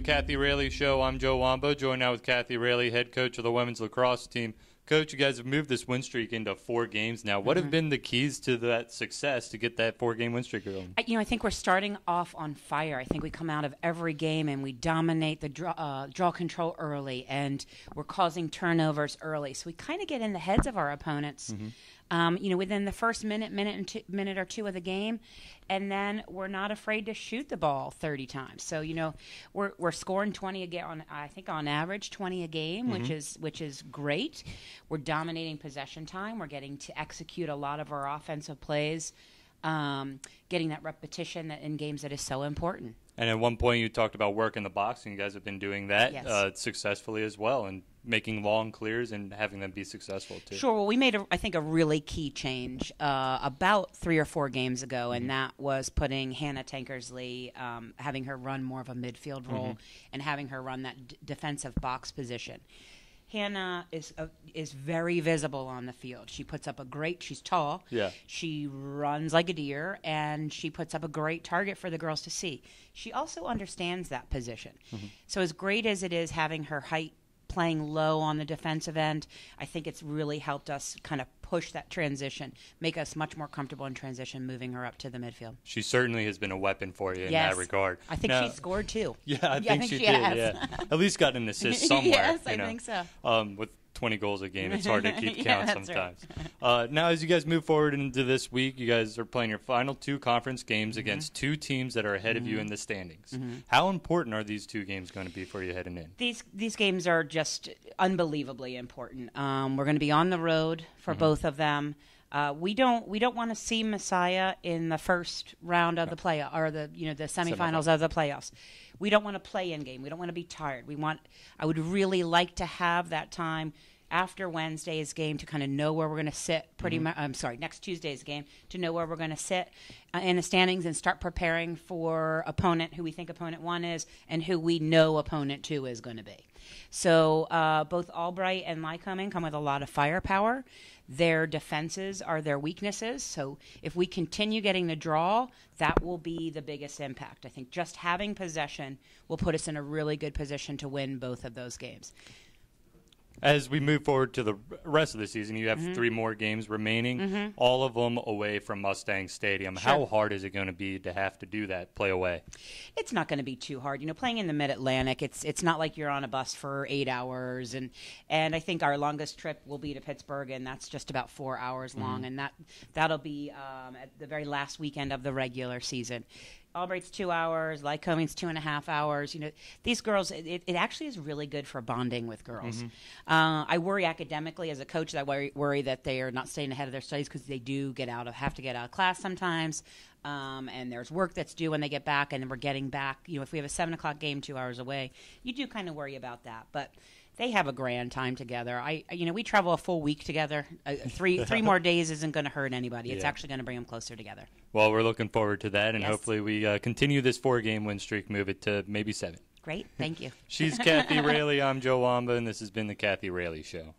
Kathy Railey Show. I'm Joe Wambo, joined now with Kathy Railey, head coach of the women's lacrosse team. Coach, you guys have moved this win streak into four games now. What Mm-hmm. have been the keys to that success to get that four game win streak going? You know, I think we're starting off on fire. I think we come out of every game and we dominate the draw, uh, draw control early, and we're causing turnovers early. So we kind of get in the heads of our opponents. Um, you know, within the first minute, minute and two, minute or two of the game, and then we're not afraid to shoot the ball thirty times. So you know, we're we're scoring twenty a game on I think on average twenty a game, which is which is great. We're dominating possession time. We're getting to execute a lot of our offensive plays um, getting that repetition that in games that is so important. And at one point, you talked about work in the box, and you guys have been doing that Yes. uh, successfully as well, and making long clears and having them be successful too. Sure. Well, we made, a, I think, a really key change uh, about three or four games ago, and that was putting Hannah Tankersley, um, having her run more of a midfield role, and having her run that d- defensive box position. Hannah is uh is very visible on the field. She puts up a great. She's tall. Yeah. She runs like a deer, and she puts up a great target for the girls to see. She also understands that position. So as great as it is having her height playing low on the defensive end, I think it's really helped us kind of push that transition, make us much more comfortable in transition, moving her up to the midfield. She certainly has been a weapon for you in yes, that regard. I think Now- she scored too. Yeah, I Yeah, think, she, did. has. Yeah, at least got an assist somewhere. Yes, you I know. think so. Um, with 20 goals a game, it's hard to keep Yeah, count that's right. sometimes. Uh, now, as you guys move forward into this week, you guys are playing your final two conference games Mm-hmm. against two teams that are ahead of you in the standings. How important are these two games going to be for you heading in? these these games are just unbelievably important. Um, we're going to be on the road for both of them. Uh, we don't we don't want to see Messiah in the first round of the play or the you know the semifinals of the playoffs. We don't want to play in game. We don't want to be tired. We want. I would really like to have that time after Wednesday's game to kind of know where we're going to sit. Pretty much. I'm sorry, next Tuesday's game to know where we're going to sit uh, in the standings and start preparing for opponent who we think opponent one is and who we know opponent two is going to be. So uh, both Albright and Lycoming come with a lot of firepower. Their defenses are their weaknesses. So if we continue getting the draw, that will be the biggest impact. I think just having possession will put us in a really good position to win both of those games. As we move forward to the rest of the season, you have Mm-hmm. three more games remaining, all of them away from Mustang Stadium. How hard is it going to be to have to do that, play away? it's not going to be too hard. You know, playing in the Mid Atlantic, it's it's not like you're on a bus for eight hours, and and I think our longest trip will be to Pittsburgh, and that's just about four hours long, and that that'll be um, at the very last weekend of the regular season. Albright's two hours, Lycoming's two and a half hours. You know, these girls, it, it actually is really good for bonding with girls. Uh, I worry academically as a coach that I worry, worry that they are not staying ahead of their studies because they do get out of have to get out of class sometimes, um, and there's work that's due when they get back, and then we're getting back. You know, if we have a seven o'clock game two hours away, you do kind of worry about that, but. They have a grand time together. I, you know, we travel a full week together. Uh, three, three more days isn't going to hurt anybody. It's Yeah. actually going to bring them closer together. Well, we're looking forward to that, and Yes. hopefully we uh, continue this four-game win streak, move it to maybe seven. Great, thank you. She's Kathy Railey. I'm Joe Wamba, and this has been the Kathy Railey Show.